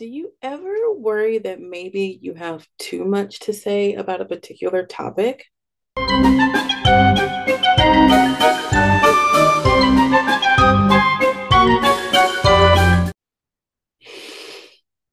do you ever worry that maybe you have too much to say about a particular topic?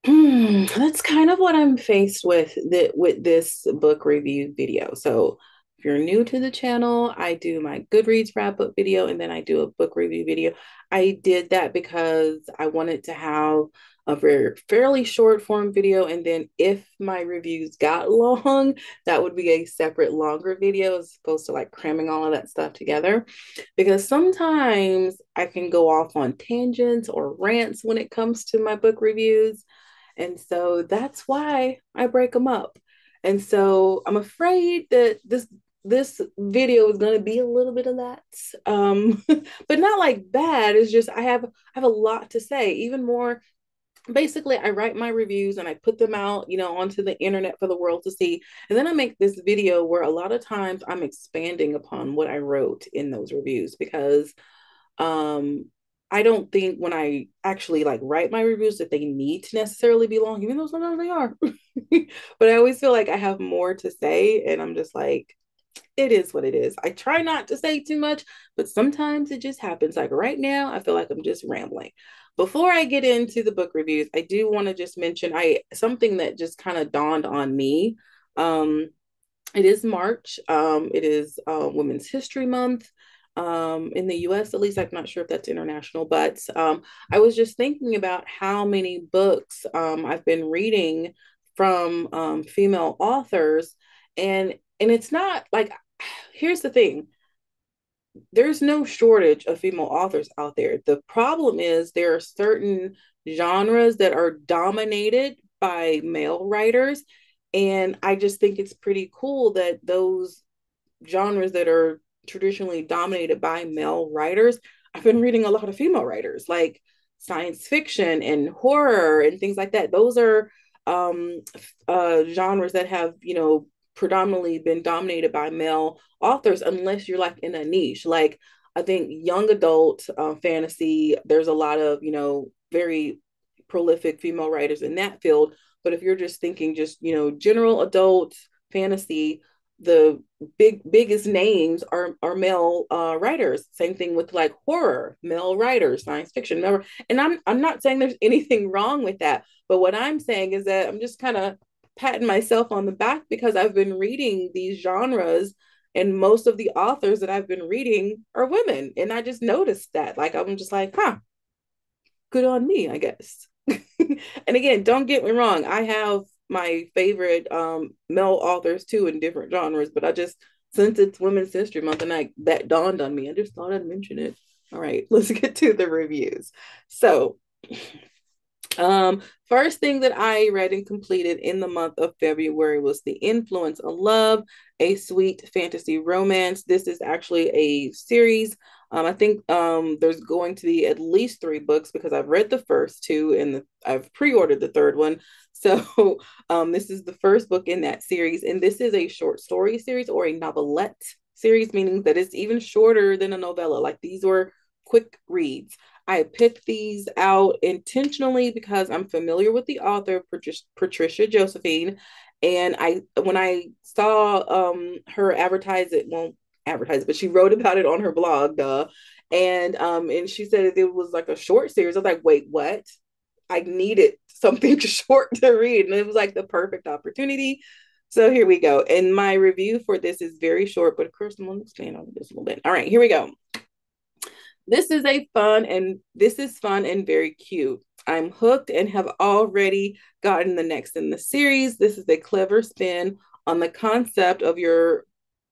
Hmm, that's kind of what I'm faced with the, with this book review video. So if you're new to the channel, I do my Goodreads wrap up video and then I do a book review video. I did that because I wanted to have a very fairly short form video and then if my reviews got long that would be a separate longer video as opposed to like cramming all of that stuff together. Because sometimes I can go off on tangents or rants when it comes to my book reviews and so that's why I break them up. And so I'm afraid that this this video is going to be a little bit of that um but not like bad. It's just i have i have a lot to say. Even more basically i write my reviews and i put them out you know onto the internet for the world to see and then i make this video where a lot of times i'm expanding upon what i wrote in those reviews because um I don't think when I actually like write my reviews that they need to necessarily be long, even though sometimes they are. but I always feel like I have more to say, and I'm just like, it is what it is. I try not to say too much, but sometimes it just happens. Like right now, I feel like I'm just rambling. Before I get into the book reviews, I do want to just mention I something that just kind of dawned on me. Um, it is March. Um, it is uh, Women's History Month um, in the US, at least. I'm not sure if that's international, but um, I was just thinking about how many books um, I've been reading from um, female authors. And and it's not like here's the thing there's no shortage of female authors out there. The problem is there are certain genres that are dominated by male writers. And I just think it's pretty cool that those genres that are traditionally dominated by male writers, I've been reading a lot of female writers like science fiction and horror and things like that. Those are um, uh, genres that have, you know, predominantly been dominated by male authors, unless you're like in a niche. Like I think young adult uh, fantasy, there's a lot of, you know, very prolific female writers in that field. But if you're just thinking just, you know, general adult fantasy, the big biggest names are are male uh, writers. Same thing with like horror, male writers, science fiction, male. And I'm I'm not saying there's anything wrong with that, but what I'm saying is that I'm just kind of patting myself on the back because I've been reading these genres and most of the authors that I've been reading are women. And I just noticed that. Like I'm just like, huh, good on me, I guess. and again, don't get me wrong, I have my favorite um, male authors too in different genres, but I just since it's Women's History Month and I that dawned on me, I just thought I'd mention it. All right, let's get to the reviews. So, um, first thing that I read and completed in the month of February was The Influence of Love, a sweet fantasy romance. This is actually a series. Um, I think um, there's going to be at least three books because I've read the first two and the, I've pre-ordered the third one. So um, this is the first book in that series, and this is a short story series or a novelette series, meaning that it's even shorter than a novella. Like these were quick reads. I picked these out intentionally because I'm familiar with the author, Patricia Josephine, and I when I saw um, her advertise it, well, advertise it, but she wrote about it on her blog, duh. And um, and she said it was like a short series. I was like, wait, what? I needed something short to read, and it was like the perfect opportunity. So here we go. And my review for this is very short, but of course, I'm going to expand on this a little bit. All right, here we go. This is a fun and this is fun and very cute. I'm hooked and have already gotten the next in the series. This is a clever spin on the concept of your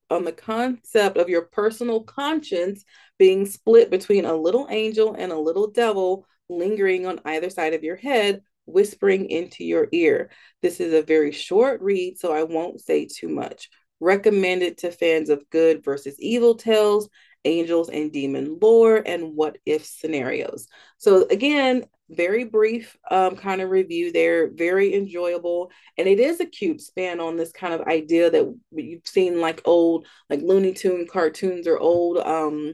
on the concept of your personal conscience being split between a little angel and a little devil lingering on either side of your head, whispering into your ear. This is a very short read, so I won't say too much. Recommended to fans of good versus evil tales, angels and demon lore, and what if scenarios. So, again, very brief um, kind of review there, very enjoyable. And it is a cute span on this kind of idea that you've seen like old, like Looney Tune cartoons or old um,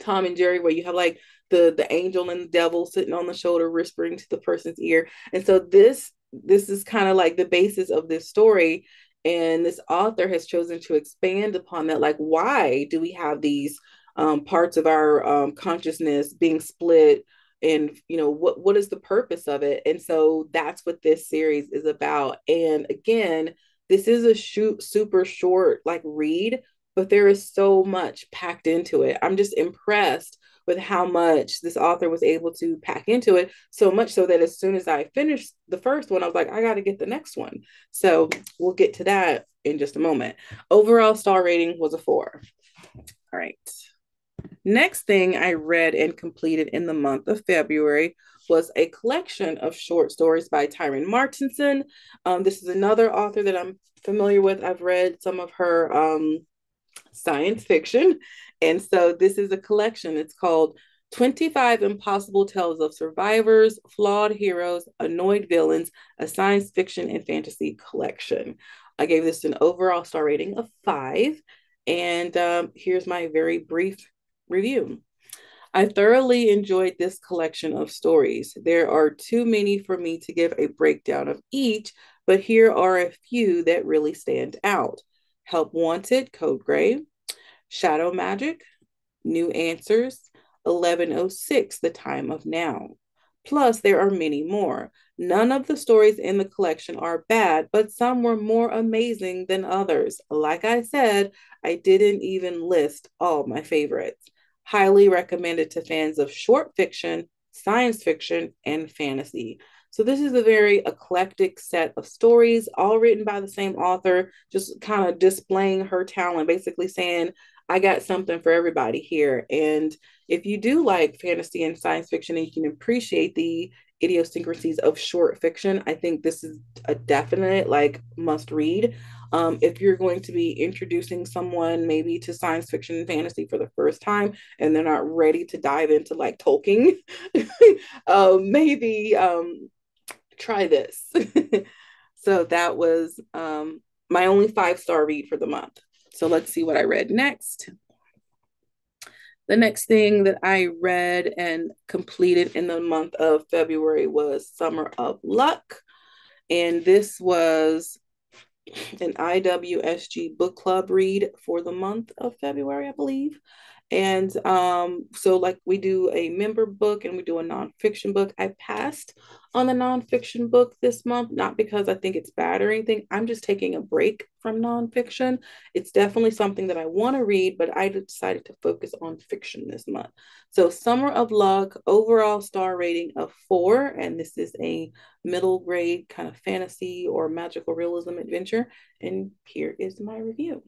Tom and Jerry, where you have like the the angel and the devil sitting on the shoulder whispering to the person's ear and so this this is kind of like the basis of this story and this author has chosen to expand upon that like why do we have these um, parts of our um, consciousness being split and you know what what is the purpose of it? And so that's what this series is about. And again this is a shoot super short like read but there is so much packed into it. I'm just impressed with how much this author was able to pack into it so much so that as soon as i finished the first one i was like i got to get the next one. So we'll get to that in just a moment. Overall star rating was a four. All right Next thing I read and completed in the month of February was a collection of short stories by Tyrean Martinson. Um, this is another author that I'm familiar with. I've read some of her um, science fiction. And so this is a collection. It's called 25 Impossible Tales of Survivors, Flawed Heroes, Annoyed Villains, a science fiction and fantasy collection. I gave this an overall star rating of five. And um, here's my very brief review. I thoroughly enjoyed this collection of stories. There are too many for me to give a breakdown of each, but here are a few that really stand out Help Wanted, Code Gray, Shadow Magic, New Answers, 1106, The Time of Now. Plus, there are many more. None of the stories in the collection are bad, but some were more amazing than others. Like I said, I didn't even list all my favorites highly recommended to fans of short fiction, science fiction, and fantasy. So, this is a very eclectic set of stories, all written by the same author, just kind of displaying her talent, basically saying, I got something for everybody here. And if you do like fantasy and science fiction and you can appreciate the idiosyncrasies of short fiction, I think this is a definite like must read. Um, if you're going to be introducing someone maybe to science fiction and fantasy for the first time and they're not ready to dive into like Tolkien, uh, maybe um, try this. so that was um, my only five star read for the month. So let's see what I read next. The next thing that I read and completed in the month of February was Summer of Luck. And this was an IWSG book club read for the month of February, I believe. And um, so, like, we do a member book and we do a nonfiction book. I passed on the nonfiction book this month, not because I think it's bad or anything. I'm just taking a break from nonfiction. It's definitely something that I want to read, but I decided to focus on fiction this month. So, Summer of Luck, overall star rating of four. And this is a middle grade kind of fantasy or magical realism adventure. And here is my review.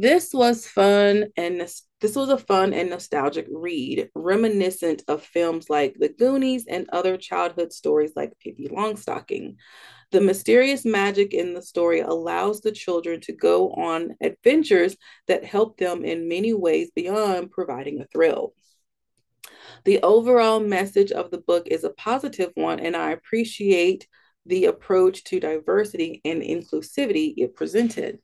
This was fun and this was a fun and nostalgic read, reminiscent of films like The Goonies and other childhood stories like Pippi Longstocking. The mysterious magic in the story allows the children to go on adventures that help them in many ways beyond providing a thrill. The overall message of the book is a positive one, and I appreciate the approach to diversity and inclusivity it presented.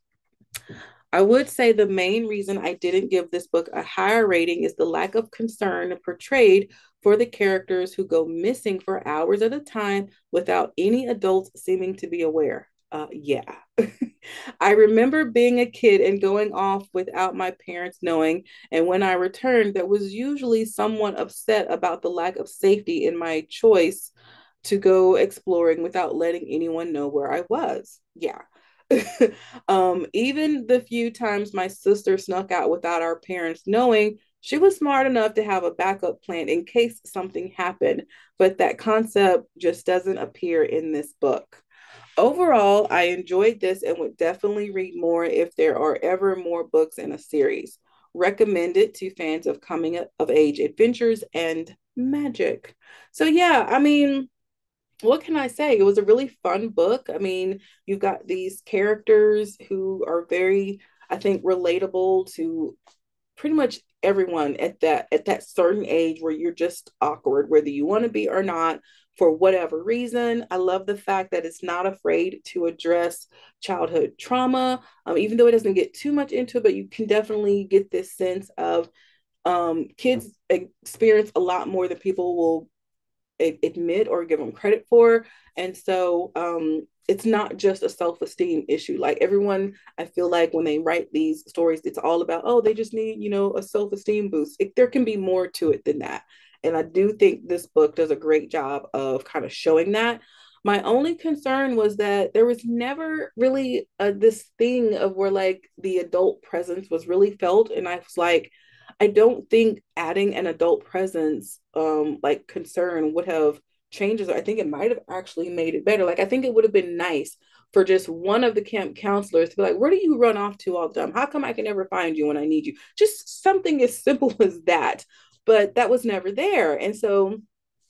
I would say the main reason I didn't give this book a higher rating is the lack of concern portrayed for the characters who go missing for hours at a time without any adults seeming to be aware. Uh, yeah. I remember being a kid and going off without my parents knowing. And when I returned, there was usually someone upset about the lack of safety in my choice to go exploring without letting anyone know where I was. Yeah. um, even the few times my sister snuck out without our parents knowing, she was smart enough to have a backup plan in case something happened. But that concept just doesn't appear in this book. Overall, I enjoyed this and would definitely read more if there are ever more books in a series. Recommended to fans of coming of age adventures and magic. So, yeah, I mean, what can I say? It was a really fun book. I mean, you've got these characters who are very, I think, relatable to pretty much everyone at that at that certain age where you're just awkward, whether you want to be or not, for whatever reason. I love the fact that it's not afraid to address childhood trauma, um, even though it doesn't get too much into it, but you can definitely get this sense of um, kids experience a lot more than people will admit or give them credit for. And so um, it's not just a self-esteem issue. Like everyone, I feel like when they write these stories, it's all about, oh, they just need, you know, a self-esteem boost. It, there can be more to it than that. And I do think this book does a great job of kind of showing that. My only concern was that there was never really a, this thing of where like the adult presence was really felt. And I was like, I don't think adding an adult presence, um, like concern, would have changes. I think it might have actually made it better. Like I think it would have been nice for just one of the camp counselors to be like, "Where do you run off to all the time? How come I can never find you when I need you?" Just something as simple as that. But that was never there, and so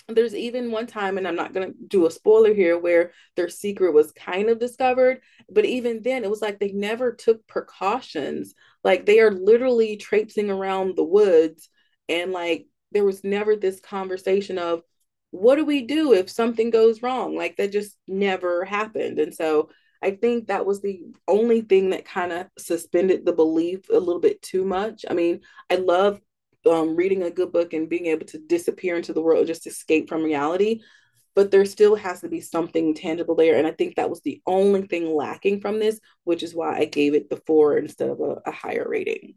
there's even one time, and I'm not going to do a spoiler here, where their secret was kind of discovered. But even then, it was like they never took precautions. Like they are literally traipsing around the woods, and like there was never this conversation of what do we do if something goes wrong? Like that just never happened. And so I think that was the only thing that kind of suspended the belief a little bit too much. I mean, I love um, reading a good book and being able to disappear into the world, just escape from reality. But there still has to be something tangible there. And I think that was the only thing lacking from this, which is why I gave it the four instead of a, a higher rating.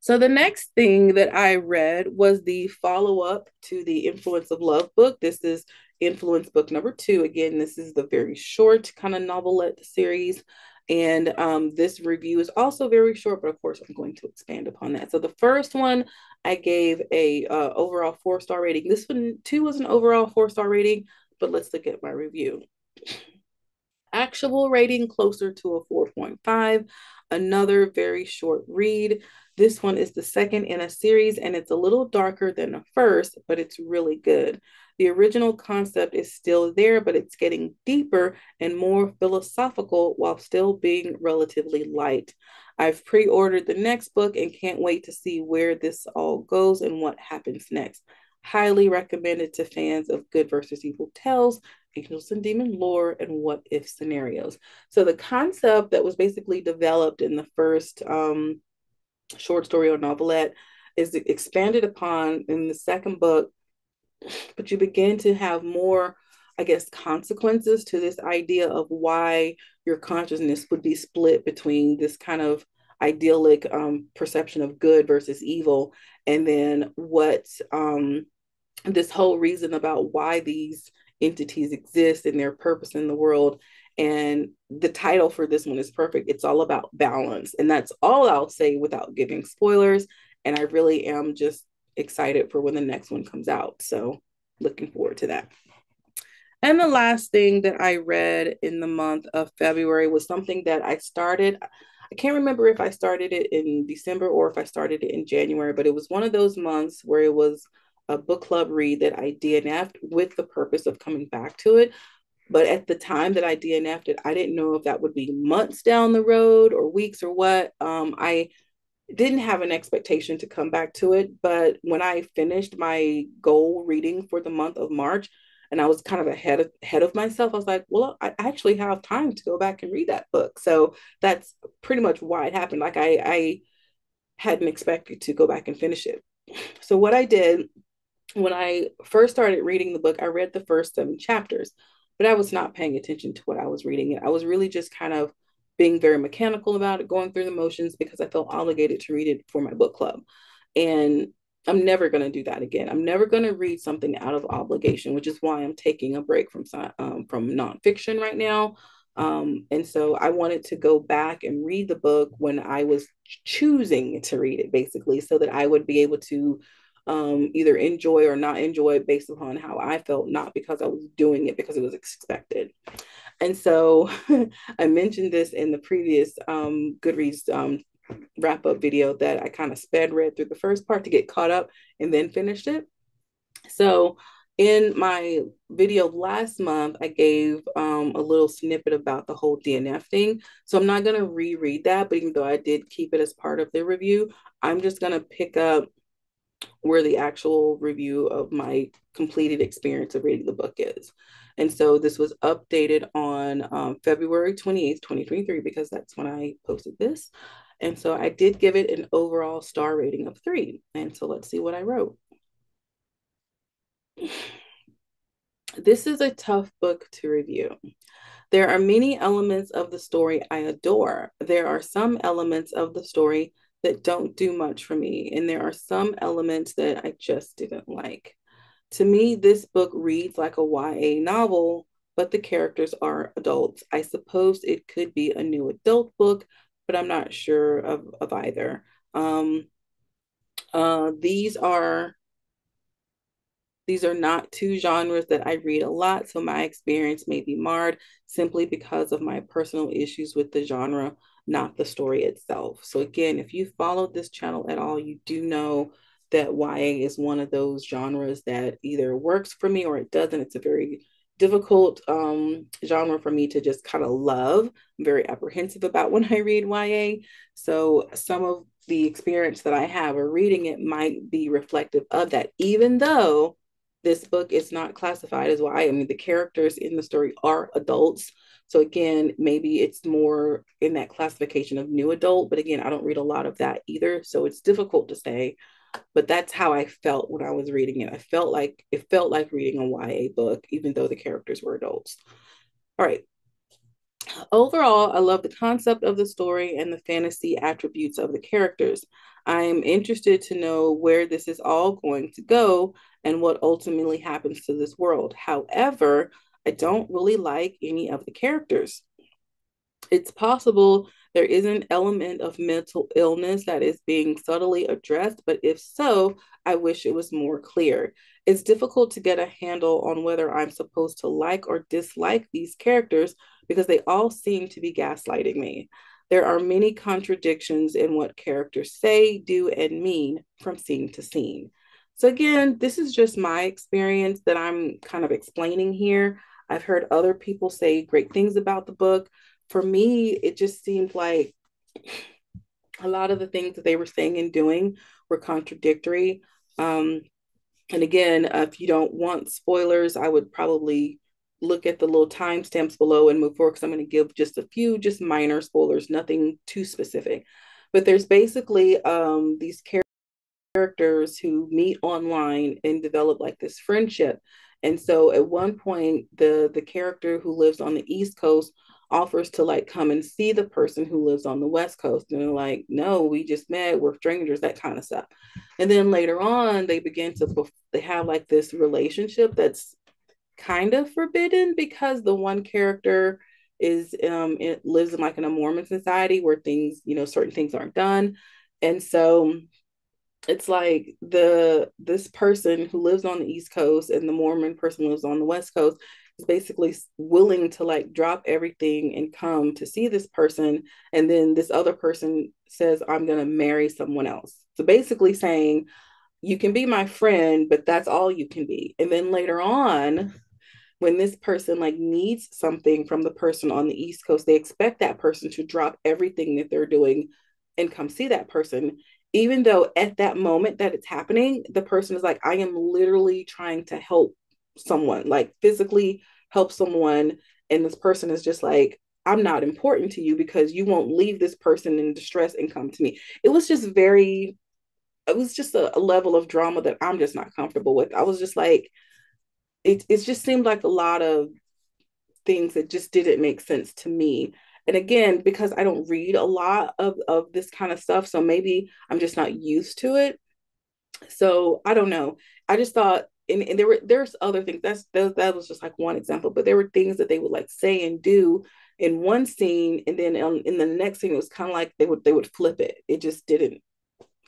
So the next thing that I read was the follow up to the Influence of Love book. This is Influence book number two. Again, this is the very short kind of novelette series. And um, this review is also very short, but of course, I'm going to expand upon that. So the first one, I gave a uh, overall four star rating. This one too was an overall four star rating, but let's look at my review. Actual rating closer to a 4.5. Another very short read. This one is the second in a series, and it's a little darker than the first, but it's really good. The original concept is still there, but it's getting deeper and more philosophical while still being relatively light. I've pre ordered the next book and can't wait to see where this all goes and what happens next. Highly recommended to fans of good versus evil tales, angels and demon lore, and what if scenarios. So, the concept that was basically developed in the first um, short story or novelette is expanded upon in the second book but you begin to have more i guess consequences to this idea of why your consciousness would be split between this kind of idyllic um, perception of good versus evil and then what um, this whole reason about why these entities exist and their purpose in the world. And the title for this one is perfect. It's all about balance. And that's all i'll say without giving spoilers. And i really am just excited for when the next one comes out. So looking forward to that. And the last thing that I read in the month of February was something that I started. I can't remember if I started it in December or if I started it in January, but it was one of those months where it was a book club read that I DNF'd with the purpose of coming back to it. But at the time that I DNF'd it, I didn't know if that would be months down the road or weeks or what. Um, I didn't have an expectation to come back to it, but when I finished my goal reading for the month of March, and I was kind of ahead of ahead of myself, I was like, well, I actually have time to go back and read that book. So that's pretty much why it happened. Like I, I hadn't expected to go back and finish it. So what I did when I first started reading the book, I read the first seven chapters, but I was not paying attention to what I was reading. I was really just kind of being very mechanical about it, going through the motions because I felt obligated to read it for my book club. And I'm never going to do that again. I'm never going to read something out of obligation, which is why I'm taking a break from um, from nonfiction right now. Um, and so I wanted to go back and read the book when I was choosing to read it, basically, so that I would be able to um, either enjoy or not enjoy it based upon how I felt, not because I was doing it because it was expected. And so I mentioned this in the previous um, Goodreads um, wrap up video that I kind of sped read through the first part to get caught up and then finished it. So in my video last month, I gave um, a little snippet about the whole DNF thing. So I'm not going to reread that, but even though I did keep it as part of the review, I'm just going to pick up where the actual review of my completed experience of reading the book is. And so this was updated on um, February 28th, 2023, because that's when I posted this. And so I did give it an overall star rating of three. And so let's see what I wrote. This is a tough book to review. There are many elements of the story I adore. There are some elements of the story that don't do much for me, and there are some elements that I just didn't like. To me, this book reads like a YA novel, but the characters are adults. I suppose it could be a new adult book, but I'm not sure of, of either. Um, uh, these are these are not two genres that I read a lot, so my experience may be marred simply because of my personal issues with the genre, not the story itself. So again, if you followed this channel at all, you do know that YA is one of those genres that either works for me or it doesn't. It's a very difficult um, genre for me to just kind of love. I'm very apprehensive about when I read YA. So some of the experience that I have or reading it might be reflective of that, even though this book is not classified as YA. I mean, the characters in the story are adults. So again, maybe it's more in that classification of new adult, but again, I don't read a lot of that either. So it's difficult to say, but that's how I felt when I was reading it. I felt like it felt like reading a YA book, even though the characters were adults. All right. Overall, I love the concept of the story and the fantasy attributes of the characters. I'm interested to know where this is all going to go and what ultimately happens to this world. However, I don't really like any of the characters. It's possible there is an element of mental illness that is being subtly addressed, but if so, I wish it was more clear. It's difficult to get a handle on whether I'm supposed to like or dislike these characters because they all seem to be gaslighting me. There are many contradictions in what characters say, do, and mean from scene to scene. So, again, this is just my experience that I'm kind of explaining here. I've heard other people say great things about the book. For me, it just seemed like a lot of the things that they were saying and doing were contradictory. Um, and again, uh, if you don't want spoilers, I would probably look at the little timestamps below and move forward because I'm going to give just a few, just minor spoilers, nothing too specific. But there's basically um, these characters characters who meet online and develop like this friendship. And so at one point, the the character who lives on the East Coast offers to like come and see the person who lives on the West Coast. And they're like, no, we just met, we're strangers, that kind of stuff. And then later on, they begin to they have like this relationship that's kind of forbidden because the one character is um it lives in like in a Mormon society where things, you know, certain things aren't done. And so it's like the this person who lives on the east coast and the mormon person lives on the west coast basically willing to like drop everything and come to see this person and then this other person says i'm going to marry someone else. So basically saying you can be my friend but that's all you can be. And then later on when this person like needs something from the person on the east coast they expect that person to drop everything that they're doing and come see that person. Even though at that moment that it's happening, the person is like, I am literally trying to help someone, like physically help someone. And this person is just like, I'm not important to you because you won't leave this person in distress and come to me. It was just very, it was just a, a level of drama that I'm just not comfortable with. I was just like, it, it just seemed like a lot of things that just didn't make sense to me and again because i don't read a lot of, of this kind of stuff so maybe i'm just not used to it so i don't know i just thought and, and there were there's other things that's that, that was just like one example but there were things that they would like say and do in one scene and then um, in the next scene it was kind of like they would they would flip it it just didn't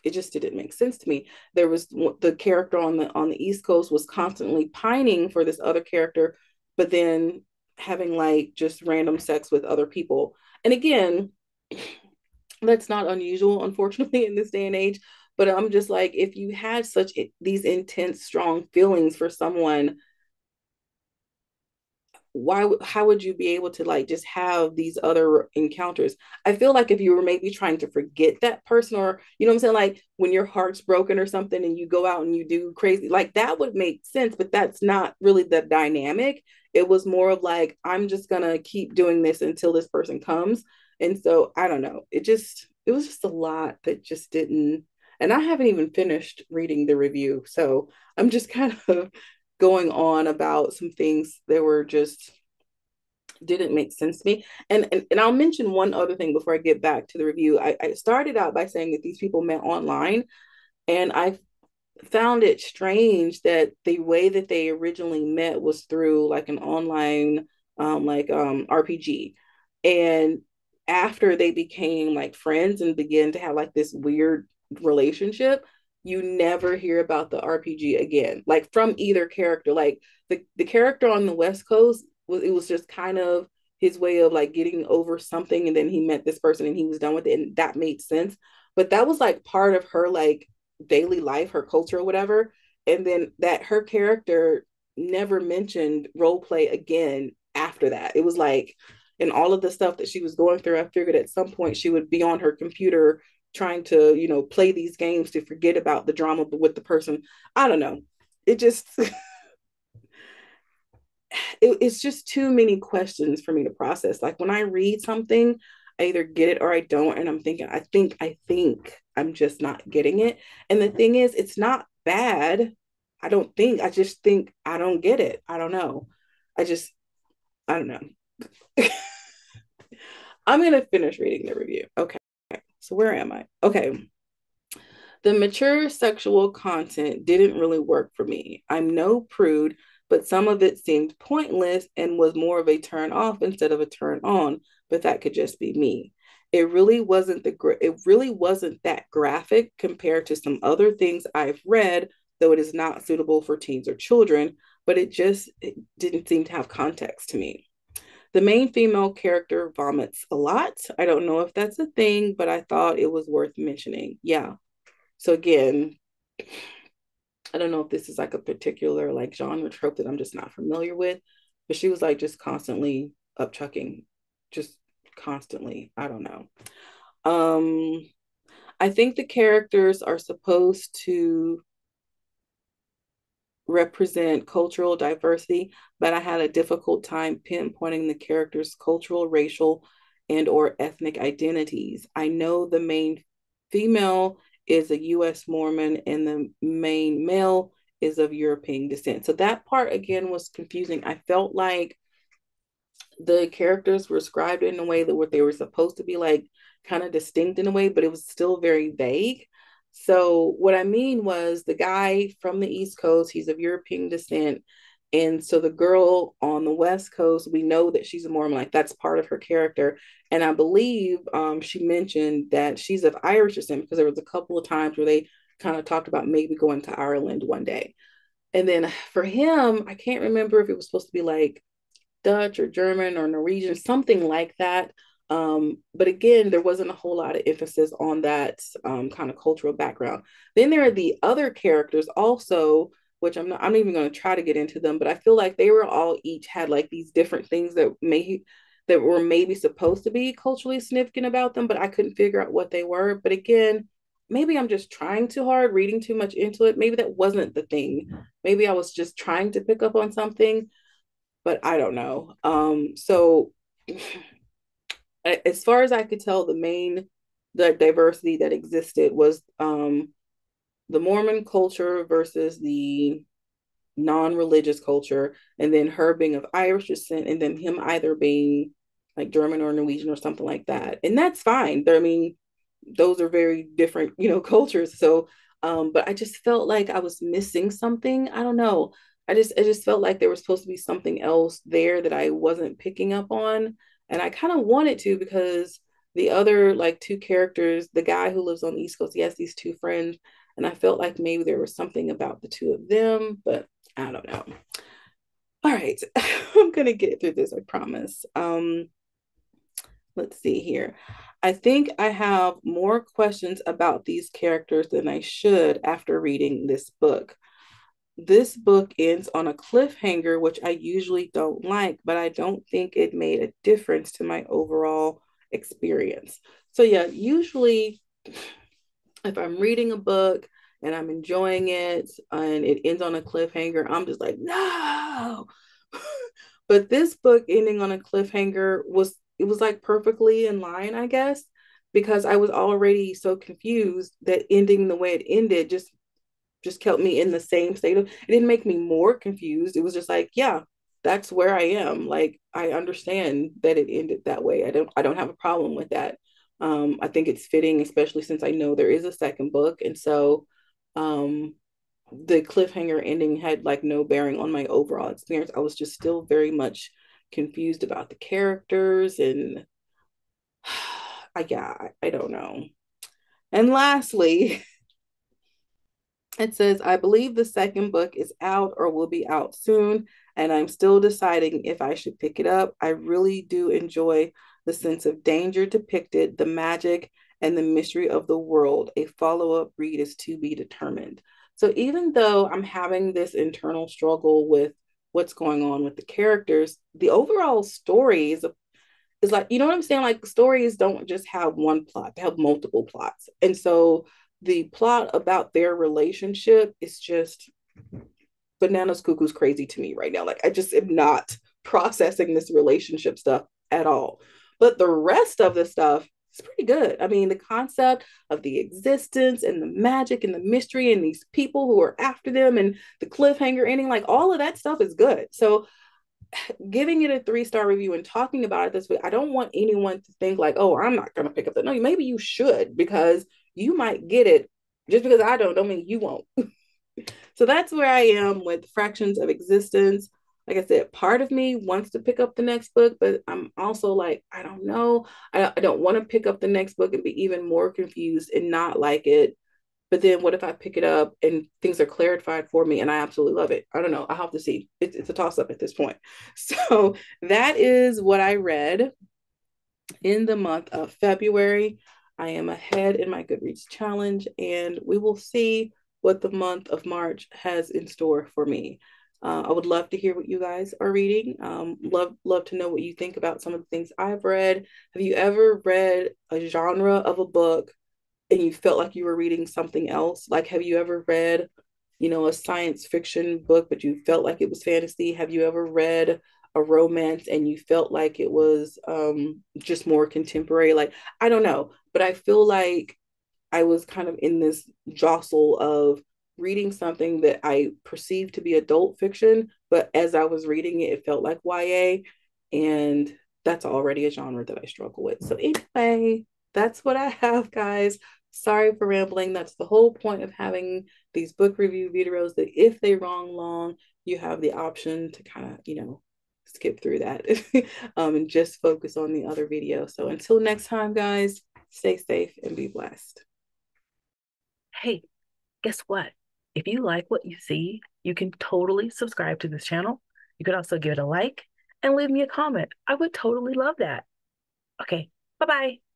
it just didn't make sense to me there was the character on the on the east coast was constantly pining for this other character but then having like just random sex with other people. And again, that's not unusual, unfortunately, in this day and age. But I'm just like, if you had such these intense, strong feelings for someone, why how would you be able to like just have these other encounters? I feel like if you were maybe trying to forget that person or you know what i'm saying? Like when your heart's broken or something and you go out and you do crazy like that would make sense but that's not really the dynamic. It was more of like i'm just gonna keep doing this until this person comes. And so i don't know. It just it was just a lot that just didn't and i haven't even finished reading the review so i'm just kind of going on about some things that were just didn't make sense to me. And, and and I'll mention one other thing before I get back to the review. I, I started out by saying that these people met online, and I found it strange that the way that they originally met was through like an online um like um RPG. And after they became like friends and began to have like this weird relationship, you never hear about the RPG again, like from either character. Like the, the character on the West Coast was it was just kind of his way of like getting over something and then he met this person and he was done with it and that made sense. But that was like part of her like daily life, her culture or whatever. And then that her character never mentioned role play again after that. It was like and all of the stuff that she was going through, I figured at some point she would be on her computer trying to you know play these games to forget about the drama with the person. I don't know. It just it, it's just too many questions for me to process. Like when i read something i either get it or i don't and i'm thinking i think i think i'm just not getting it. And the thing is it's not bad. I don't think i just think i don't get it. I don't know. I just i don't know. I'm going to finish reading the review. Okay so where am I? Okay. The mature sexual content didn't really work for me. I'm no prude, but some of it seemed pointless and was more of a turn off instead of a turn on, but that could just be me. It really wasn't the it really wasn't that graphic compared to some other things I've read, though it is not suitable for teens or children, but it just it didn't seem to have context to me. The main female character vomits a lot. I don't know if that's a thing, but I thought it was worth mentioning. Yeah. So again, I don't know if this is like a particular like genre trope that I'm just not familiar with, but she was like just constantly up chucking, just constantly. I don't know. Um I think the characters are supposed to represent cultural diversity, but I had a difficult time pinpointing the characters' cultural, racial, and or ethnic identities. I know the main female is a US Mormon and the main male is of European descent. So that part again was confusing. I felt like the characters were described in a way that what they were supposed to be like kind of distinct in a way, but it was still very vague. So what I mean was the guy from the East Coast, he's of European descent. And so the girl on the West Coast, we know that she's a Mormon, like that's part of her character. And I believe um, she mentioned that she's of Irish descent because there was a couple of times where they kind of talked about maybe going to Ireland one day. And then for him, I can't remember if it was supposed to be like Dutch or German or Norwegian, something like that. Um, but again, there wasn't a whole lot of emphasis on that um, kind of cultural background. Then there are the other characters also, which I'm not, I'm not even going to try to get into them, but I feel like they were all each had like these different things that may that were maybe supposed to be culturally significant about them, but I couldn't figure out what they were. But again, maybe I'm just trying too hard, reading too much into it. Maybe that wasn't the thing. Maybe I was just trying to pick up on something, but I don't know. Um, so as far as I could tell, the main the diversity that existed was um, the Mormon culture versus the non-religious culture, and then her being of Irish descent, and then him either being like German or Norwegian or something like that, and that's fine. I mean, those are very different, you know, cultures. So, um, but I just felt like I was missing something. I don't know. I just I just felt like there was supposed to be something else there that I wasn't picking up on. And I kind of wanted to because the other like two characters, the guy who lives on the East Coast, he has these two friends. And I felt like maybe there was something about the two of them, but I don't know. All right, I'm gonna get through this, I promise. Um, let's see here. I think I have more questions about these characters than I should after reading this book. This book ends on a cliffhanger, which I usually don't like, but I don't think it made a difference to my overall experience. So, yeah, usually if I'm reading a book and I'm enjoying it and it ends on a cliffhanger, I'm just like, no. but this book ending on a cliffhanger was, it was like perfectly in line, I guess, because I was already so confused that ending the way it ended just just kept me in the same state of it didn't make me more confused. It was just like yeah that's where i am. Like i understand that it ended that way. I don't i don't have a problem with that. Um i think it's fitting especially since i know there is a second book. And so um the cliffhanger ending had like no bearing on my overall experience. I was just still very much confused about the characters and i yeah I, I don't know. And lastly It says, I believe the second book is out or will be out soon, and I'm still deciding if I should pick it up. I really do enjoy the sense of danger depicted, the magic, and the mystery of the world. A follow up read is to be determined. So, even though I'm having this internal struggle with what's going on with the characters, the overall story is, is like, you know what I'm saying? Like, stories don't just have one plot, they have multiple plots. And so, the plot about their relationship is just bananas cuckoo's crazy to me right now. Like I just am not processing this relationship stuff at all. But the rest of the stuff is pretty good. I mean, the concept of the existence and the magic and the mystery and these people who are after them and the cliffhanger ending, like all of that stuff is good. So giving it a three star review and talking about it this way, I don't want anyone to think like, oh, I'm not going to pick up that. No, maybe you should because you might get it just because I don't, don't mean you won't. so that's where I am with fractions of existence. Like I said, part of me wants to pick up the next book, but I'm also like, I don't know. I, I don't want to pick up the next book and be even more confused and not like it. But then what if I pick it up and things are clarified for me and I absolutely love it? I don't know. I'll have to see. It's, it's a toss up at this point. So that is what I read in the month of February. I am ahead in my Goodreads challenge, and we will see what the month of March has in store for me. Uh, I would love to hear what you guys are reading. Um, love love to know what you think about some of the things I've read. Have you ever read a genre of a book and you felt like you were reading something else? Like, have you ever read, you know, a science fiction book, but you felt like it was fantasy? Have you ever read a romance and you felt like it was um, just more contemporary. Like, I don't know, but I feel like I was kind of in this jostle of reading something that I perceived to be adult fiction, but as I was reading it, it felt like YA. And that's already a genre that I struggle with. So, anyway, that's what I have, guys. Sorry for rambling. That's the whole point of having these book review videos that if they wrong long, you have the option to kind of, you know, skip through that um, and just focus on the other video. So until next time, guys, stay safe and be blessed. Hey, guess what? If you like what you see, you can totally subscribe to this channel. You could also give it a like and leave me a comment. I would totally love that. Okay, bye bye.